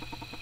you